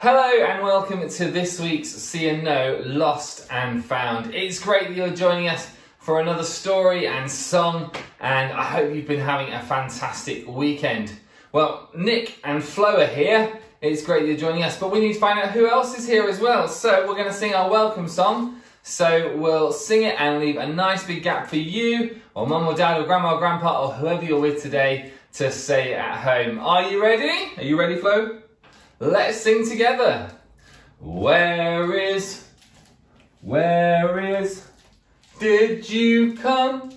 Hello and welcome to this week's See and Know Lost and Found. It's great that you're joining us for another story and song, and I hope you've been having a fantastic weekend. Well, Nic and Flo are here. It's great that you're joining us, but we need to find out who else is here as well. So we're going to sing our welcome song. So we'll sing it and leave a nice big gap for you, or mum or dad, or grandma or grandpa, or whoever you're with today to say at home. Are you ready? Are you ready, Flo? Let's sing together. Where is, where is, did you come?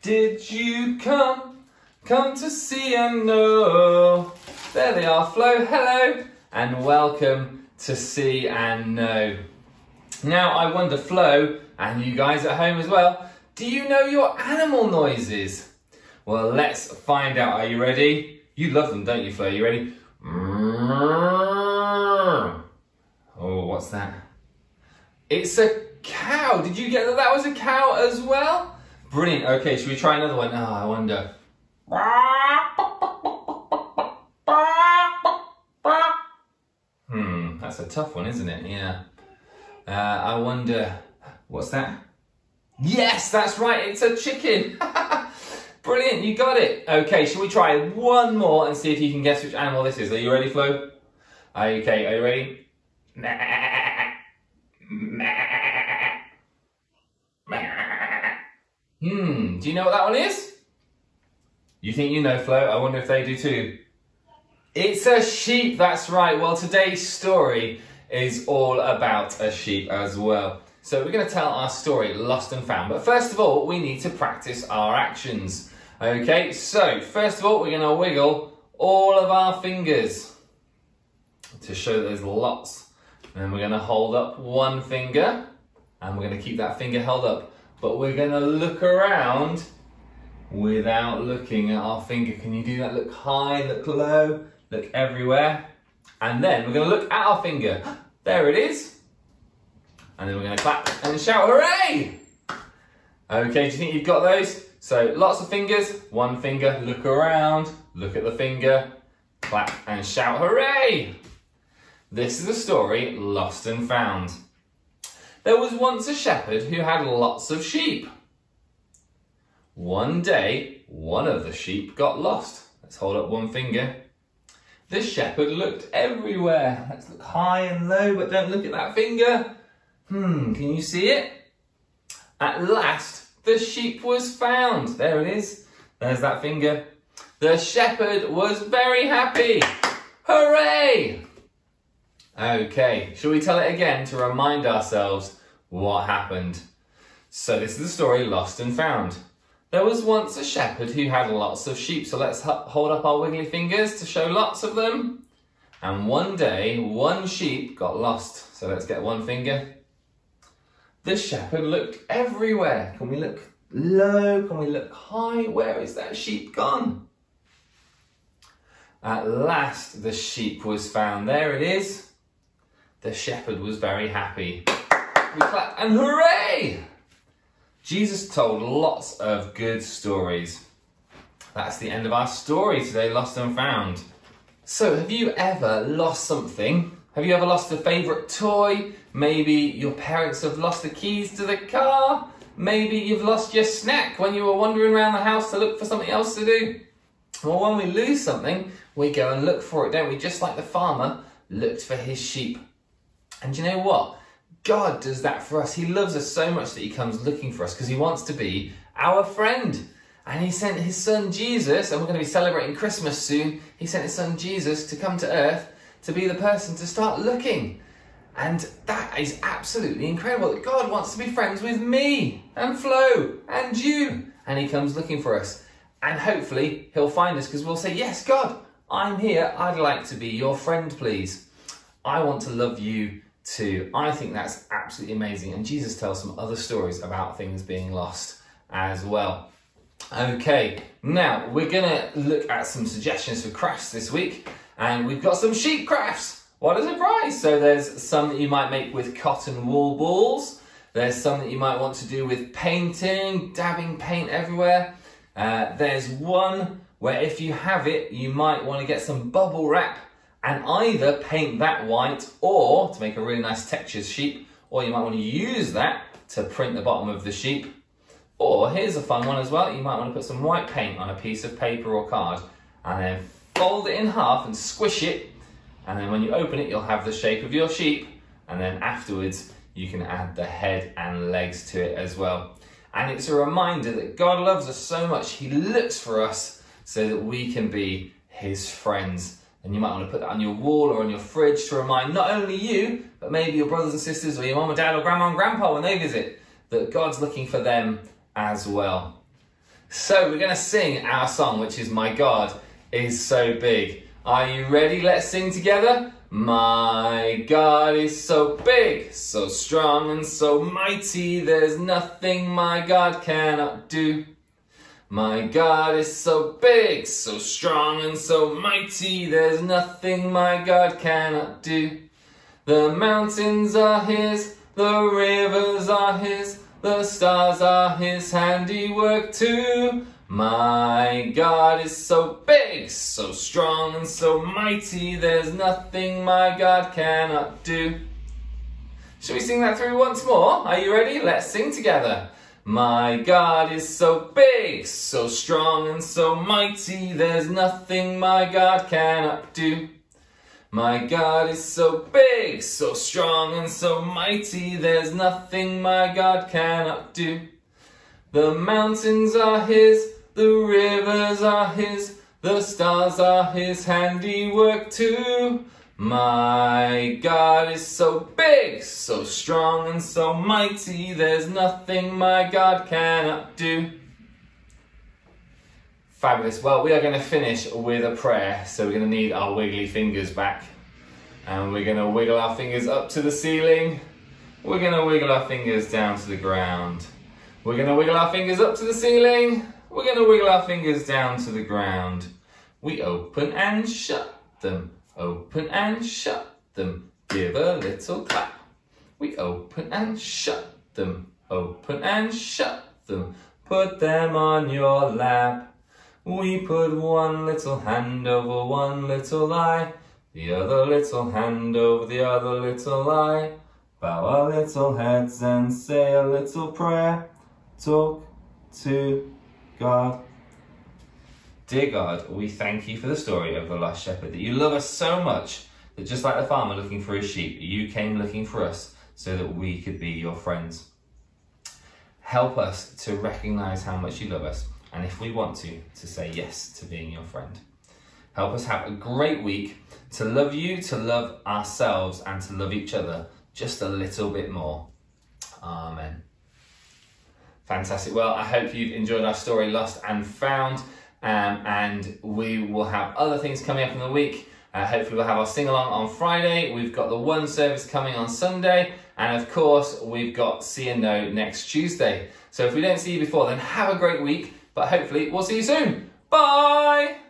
Did you come? Come to see and know. There they are, Flo. Hello and welcome to See and Know. Now, I wonder, Flo, and you guys at home as well, do you know your animal noises? Well, let's find out. Are you ready? You love them, don't you, Flo? You ready? What's that? It's a cow. Did you get that that was a cow as well? Brilliant. Okay, should we try another one? Oh, I wonder. Hmm, that's a tough one, isn't it? Yeah. Uh, I wonder, what's that? Yes, that's right, it's a chicken. Brilliant, you got it. Okay, shall we try one more and see if you can guess which animal this is? Are you ready, Flo? Okay, are you ready? Hmm, do you know what that one is? You think you know, Flo? I wonder if they do too. It's a sheep, that's right. Well, today's story is all about a sheep as well. So we're going to tell our story, Lost and Found. But first of all, we need to practice our actions. Okay, so first of all, we're going to wiggle all of our fingers to show there's lots. And then we're going to hold up one finger and we're going to keep that finger held up. But we're to look around without looking at our finger. Can you do that? Look high, look low, look everywhere. And then we're to look at our finger. There it is. And then we're to clap and shout hooray! Okay, do you think you've got those? So lots of fingers, one finger, look around, look at the finger, clap and shout hooray! This is a story lost and found. There was once a shepherd who had lots of sheep. One day, one of the sheep got lost. Let's hold up one finger. The shepherd looked everywhere. Let's look high and low, but don't look at that finger. Hmm, can you see it? At last, the sheep was found. There it is. There's that finger. The shepherd was very happy. Hooray! Okay, shall we tell it again to remind ourselves what happened? So this is the story Lost and Found. There was once a shepherd who had lots of sheep, so let's hold up our wiggly fingers to show lots of them. And one day, one sheep got lost. So let's get one finger. The shepherd looked everywhere. Can we look low? Can we look high? Where is that sheep gone? At last, the sheep was found. There it is. The shepherd was very happy. We and hooray! Jesus told lots of good stories. That's the end of our story today, Lost and Found. So, have you ever lost something? Have you ever lost a favourite toy? Maybe your parents have lost the keys to the car? Maybe you've lost your snack when you were wandering around the house to look for something else to do? Well, when we lose something, we go and look for it, don't we? Just like the farmer looked for his sheep. And you know what? God does that for us. He loves us so much that he comes looking for us because he wants to be our friend. And he sent his son Jesus, and we're going to be celebrating Christmas soon. He sent his son Jesus to come to earth to be the person to start looking. And that is absolutely incredible that God wants to be friends with me and Flo and you. And he comes looking for us. And hopefully he'll find us because we'll say, Yes, God, I'm here. I'd like to be your friend, please. I want to love you too. I think that's absolutely amazing. And Jesus tells some other stories about things being lost as well. Okay, now we're to look at some suggestions for crafts this week. And we've got some sheep crafts. What a surprise! So there's some that you might make with cotton wool balls. There's some that you might want to do with painting, dabbing paint everywhere. Uh, there's one where if you have it, you might want to get some bubble wrap and either paint that white or to make a really nice textured sheep, or you might want to use that to print the bottom of the sheep. Or here's a fun one as well, you might want to put some white paint on a piece of paper or card and then fold it in half and squish it and then when you open it you'll have the shape of your sheep and then afterwards you can add the head and legs to it as well. And it's a reminder that God loves us so much, He looks for us so that we can be His friends. And you might want to put that on your wall or on your fridge to remind not only you, but maybe your brothers and sisters or your mum and dad or grandma and grandpa when they visit, that God's looking for them as well. So we're going to sing our song, which is My God is So Big. Are you ready? Let's sing together. My God is so big, so strong and so mighty, there's nothing my God cannot do. My God is so big, so strong and so mighty, there's nothing my God cannot do. The mountains are His, the rivers are His, the stars are His handiwork too. My God is so big, so strong and so mighty, there's nothing my God cannot do. Shall we sing that through once more? Are you ready? Let's sing together. My God is so big, so strong and so mighty, there's nothing my God cannot do. My God is so big, so strong and so mighty, there's nothing my God cannot do. The mountains are His, the rivers are his, the stars are his handiwork too. My God is so big, so strong and so mighty, there's nothing my God cannot do. Fabulous. Well, we are going to finish with a prayer, so we're going to need our wiggly fingers back. And we're going to wiggle our fingers up to the ceiling. We're going to wiggle our fingers down to the ground. We're going to wiggle our fingers up to the ceiling. We're going to wiggle our fingers down to the ground. We open and shut them, open and shut them. Give a little clap. We open and shut them, open and shut them. Put them on your lap. We put one little hand over one little eye, the other little hand over the other little eye. Bow our little heads and say a little prayer. Talk to God. Dear God, we thank you for the story of the lost shepherd, that you love us so much that just like the farmer looking for his sheep, you came looking for us so that we could be your friends. Help us to recognize how much you love us, and if we want to, to say yes to being your friend. Help us have a great week to love you, to love ourselves, and to love each other just a little bit more. Amen. Fantastic. Well, I hope you've enjoyed our story, Lost and Found. Um, and we will have other things coming up in the week. Uh, hopefully, we'll have our sing along on Friday. We've got the one service coming on Sunday. And of course, we've got Know next Tuesday. So if we don't see you before, then have a great week. But hopefully, we'll see you soon. Bye.